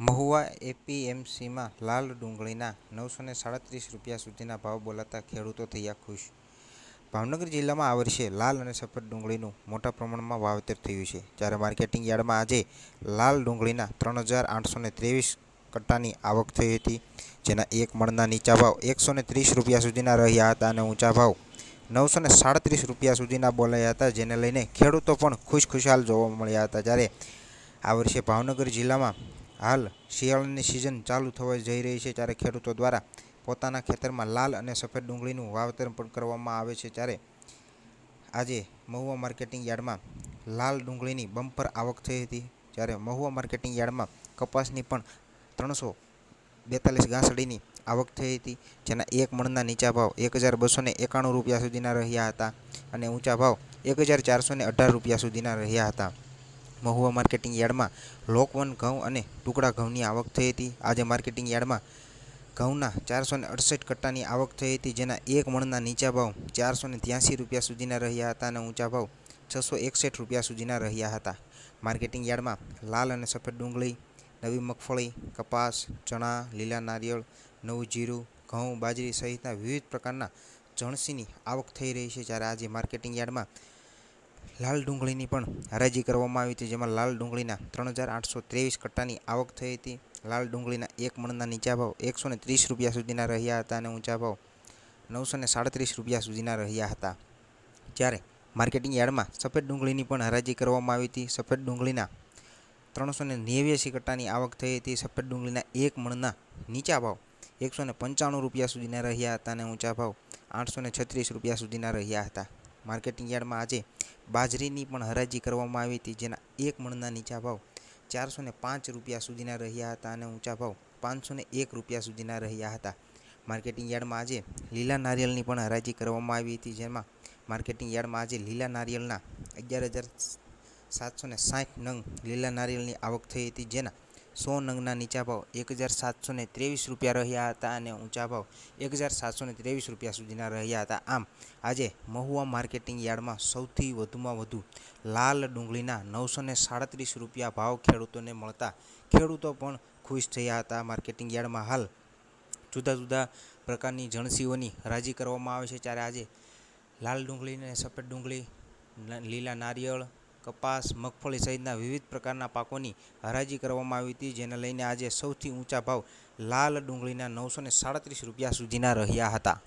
મહુવા એપીએમસીમાં લાલ ડુંગળીના નવસો ને સાડત્રીસ રૂપિયા સુધીના ભાવ બોલાતા ખેડૂતો થયા ખુશ. ભાવનગર જિલ્લામાં આ વર્ષે લાલ અને સફેદ ડુંગળીનું મોટા પ્રમાણમાં વાવેતર થયું છે. જ્યારે માર્કેટિંગ યાર્ડમાં આજે લાલ ડુંગળીના ત્રણ હજાર આઠસો ને ત્રેવીસ કટ્ટાની આવક થઈ હતી, જેના એક મણના નીચા ભાવ એકસો ને ત્રીસ રૂપિયા સુધીના રહ્યા હતા અને ઊંચા ભાવ નવસો ને સાડત્રીસ રૂપિયા સુધીના બોલાયા હતા, જેને લઈને ખેડૂતો પણ ખુશખુશાલ જોવા મળ્યા હતા. જ્યારે આ વર્ષે ભાવનગર જિલ્લામાં હાલ શિયાળાની સિઝન ચાલુ થવા જઈ રહી છે ત્યારે ખેડૂતો દ્વારા પોતાના ખેતરમાં લાલ અને સફેદ ડુંગળીનું વાવેતર પણ કરવામાં આવે છે ત્યારે આજે મહુવા માર્કેટિંગ યાર્ડમાં લાલ ડુંગળીની બમ્પર આવક થઈ હતી. જ્યારે મહુવા માર્કેટિંગ યાર્ડમાં કપાસની પણ ત્રણસો બેતાલીસ ઘાસડીની આવક થઈ હતી, જેના એક મણના નીચા ભાવ એક હજાર બસો એકાણું રૂપિયા સુધીના રહ્યા હતા અને ઊંચા ભાવ એક હજાર ચારસો અઢાર રૂપિયા સુધીના રહ્યા હતા. મહુવા માર્કેટિંગ યાર્ડમાં લોકવન ઘઉં અને ટુકડા ઘઉંની આવક થઈ હતી. આજે માર્કેટિંગ યાર્ડમાં ઘઉંના ચારસો ને અડસઠ કટ્ટાની આવક થઈ હતી, જેના એક મણના નીચા ભાવ ચારસો ને ત્યાંસી રૂપિયા સુધીના રહ્યા હતા અને ઊંચા ભાવ છસો એકસઠ રૂપિયા સુધીના રહ્યા હતા. માર્કેટિંગ યાર્ડમાં લાલ અને સફેદ ડુંગળી, નવી મગફળી, કપાસ, ચણા, લીલા નારિયેળ, નવું જીરું, ઘઉં, બાજરી સહિતના વિવિધ પ્રકારના જણસીની આવક થઈ રહી છે. જ્યારે આજે માર્કેટિંગ યાર્ડમાં લાલ ડુંગળીની પણ હરાજી કરવામાં આવી હતી, જેમાં લાલ ડુંગળીના ત્રણ હજાર આઠસો ત્રેવીસ કટ્ટાની આવક થઈ હતી. લાલ ડુંગળીના એક મણના નીચા ભાવ એકસો ત્રીસ રૂપિયા સુધીના રહ્યા હતા અને ઊંચા ભાવ નવસો સાડત્રીસ રૂપિયા સુધીના રહ્યા હતા. જ્યારે માર્કેટિંગ યાર્ડમાં સફેદ ડુંગળીની પણ હરાજી કરવામાં આવી હતી. સફેદ ડુંગળીના ત્રણસો ને નેવ્યાસી કટ્ટાની આવક થઈ હતી. સફેદ ડુંગળીના એક મણના નીચા ભાવ એકસો પંચાણું રૂપિયા સુધીના રહ્યા હતા અને ઊંચા ભાવ આઠસો ને છત્રીસ રૂપિયા સુધીના રહ્યા હતા. માર્કેટિંગ યાર્ડમાં આજે બાજરીની પણ હરાજી કરવામાં આવી હતી, જેના એક મણના નીચા ભાવ ચારસો પાંચ રૂપિયા સુધીના રહ્યા હતા અને ઊંચા ભાવ પાંચસો એક રૂપિયા સુધીના રહ્યા હતા. માર્કેટિંગ યાર્ડમાં આજે લીલા નારિયેળની પણ હરાજી કરવામાં આવી હતી, જેમાં માર્કેટિંગ યાર્ડમાં આજે લીલા નારિયેળના અગિયાર હજાર સાતસો સાઠ નંગ લીલા નારિયેળની આવક થઈ હતી, જેના સો નંગના નીચા ભાવ એક હજાર સાતસો ત્રેવીસ રૂપિયા રહ્યા હતા અને ઊંચા ભાવ એક હજાર સાતસો ત્રેવીસ રૂપિયા સુધીના રહ્યા હતા. આમ, આજે મહુવા માર્કેટિંગ યાર્ડમાં સૌથી વધુમાં વધુ લાલ ડુંગળીના નવસો ને સાડત્રીસ રૂપિયા ભાવ ખેડૂતોને મળતા. ખેડૂતો પણ ખુશ થયા હતા માર્કેટિંગ યાર્ડમાં હાલ જુદા જુદા પ્રકારની જણસીઓની હરાજી કરવામાં આવે છે. ત્યારે આજે લાલ ડુંગળી અને સફેદ ડુંગળી લીલા નારિયેળ કપાસ, મગફળી સહિતના વિવિધ પ્રકારના પાકોની હરાજી કરવામાં આવી હતી, જેને લઈને આજે સૌથી ઊંચા ભાવ લાલ ડુંગળીના નવસો રૂપિયા સુધીના રહ્યા હતા.